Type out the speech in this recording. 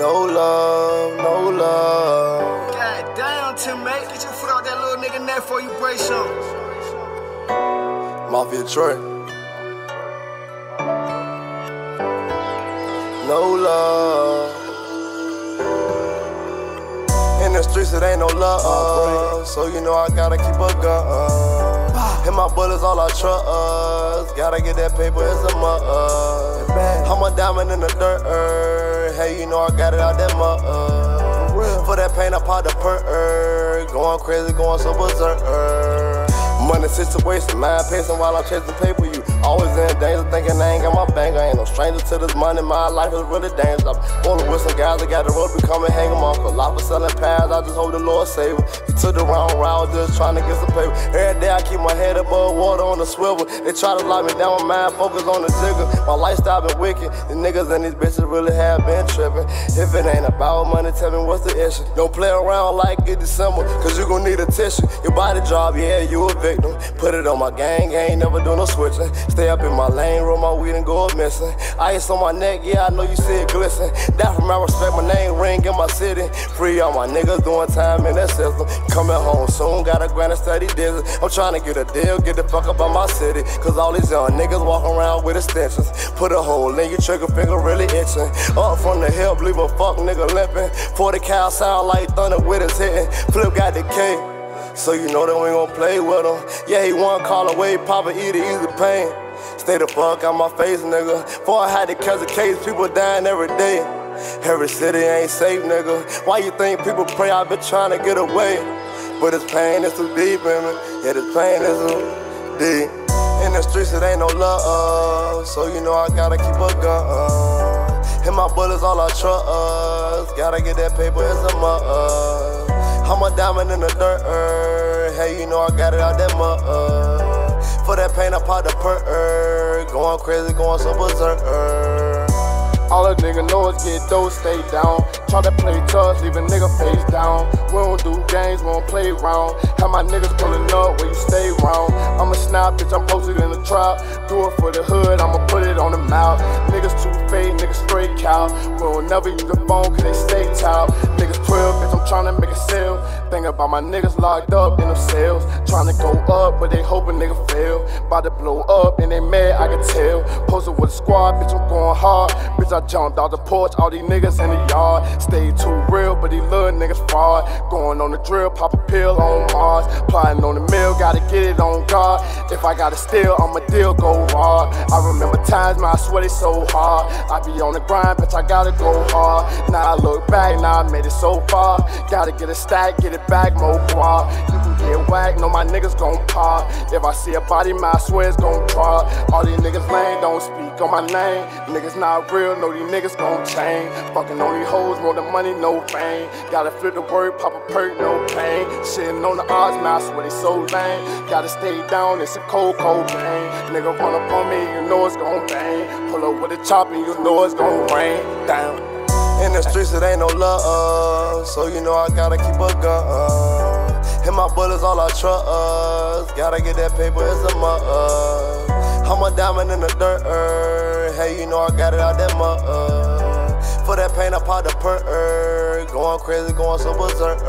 No love, no love. God damn, Tim May. Get your foot out that little nigga neck before you break something. Mafia Trae. No love. In the streets, it ain't no love. So you know I gotta keep a gun. Hit my bullets, all I trust. Gotta get that paper, it's a must. I'm a diamond in the dirt. Hey, you know I got it out that mud. For that pain, I pop the perk. Going crazy, going so berserk. Money situation, mind pacing while I'm chasing paper. You always in danger, thinking I ain't got my bank. I ain't no stranger to this money. My life is really dangerous. I'm rolling with some guys that got the road, becoming hang 'em off. A lot for selling pads, I just hope the Lord save 'em. He took the wrong route, just trying to get some paper. Every day I keep my head above water on the swivel. They try to lock me down, my mind focus on the jigger. My lifestyle been wicked. The niggas and these bitches really have been tripping. If it ain't about money, tell me what's the issue. Don't play around like it December, cause you gon' need a tissue. Your body job, yeah, you a victim. Put it on my gang, ain't never do no switching. Stay up in my lane, roll my weed and go up missing. Ice on my neck, yeah, I know you see it glisten. That from my respect, my name ring in my city. Free all my niggas doing time in that system. Coming home soon, got a grand and steady dizzy. I'm trying to get a deal, get the fuck up out my city. Cause all these young niggas walk around with extensions. Put a hole in your trigger finger, really itching. Up from the hip, leave a fuck nigga limping. 40 cal sound like thunder with his hitting. Flip got the K. So you know that we gon' play with him. Yeah, he one call away, Papa eat it, easy pain. Stay the fuck out my face, nigga. Before I had to catch a case, people dying every day. Every city ain't safe, nigga. Why you think people pray I've been trying to get away? But this pain is too deep in me. Yeah, this pain is too deep. In the streets, it ain't no love. So you know I gotta keep a gun. Hit my bullets, all I trust. Gotta get that paper, it's a must. I'm a diamond in the dirt. Uh, hey, you know I got it out that mud. Uh. For that pain, I pop the perk. Uh, going crazy, going so berserk. All a nigga know is get those stay down. Try to play tough, leave a nigga face down. We don't do games, we don't play around. Have my niggas pulling up where you stay round. I'm a snap, bitch, I'm posted in the trap. Do it for the hood, I'ma put it on the mouth. Niggas too fake, niggas straight cow. We don't never use the phone, cause they stay tout. Niggas 12, I'm tryna make a sale. Think about my niggas locked up in them cells. Tryna go up, but they hoping nigga fail. About to blow up, and they mad, I can tell. Posted with a squad, bitch, I'm going hard. Bitch, I jumped out the porch, all these niggas in the yard. Stay too but these little niggas fraud. Going on the drill, pop a pill on Mars. Plotting on the mill, gotta get it on guard. If I gotta steal, I'ma deal, go hard. I remember times, man, I sweat it so hard. I be on the grind, bitch, I gotta go hard. Now I look back, now I made it so far. Gotta get a stack, get it back, more guap. Get whacked, know my niggas gon' pop. If I see a body, I swear it's gon' drop. All these niggas lame, don't speak on my name. Niggas not real, know these niggas gon' change. Fucking on these hoes, more than money, no fame. Gotta flip the word, pop a perk, no pain. Shitting on the odds, I swear they so lame. Gotta stay down, it's a cold, cold pain. Nigga run up on me, you know it's gon' bang. Pull up with a chopper, you know it's gon' rain. Down. In the streets, it ain't no love. So you know I gotta keep a gun. Hit my bullets, all I trust. Gotta get that paper, it's a must. I'm a diamond in the dirt. Hey, you know I got it out that mud. For that pain, I pop the perk. Going crazy, going so berserk.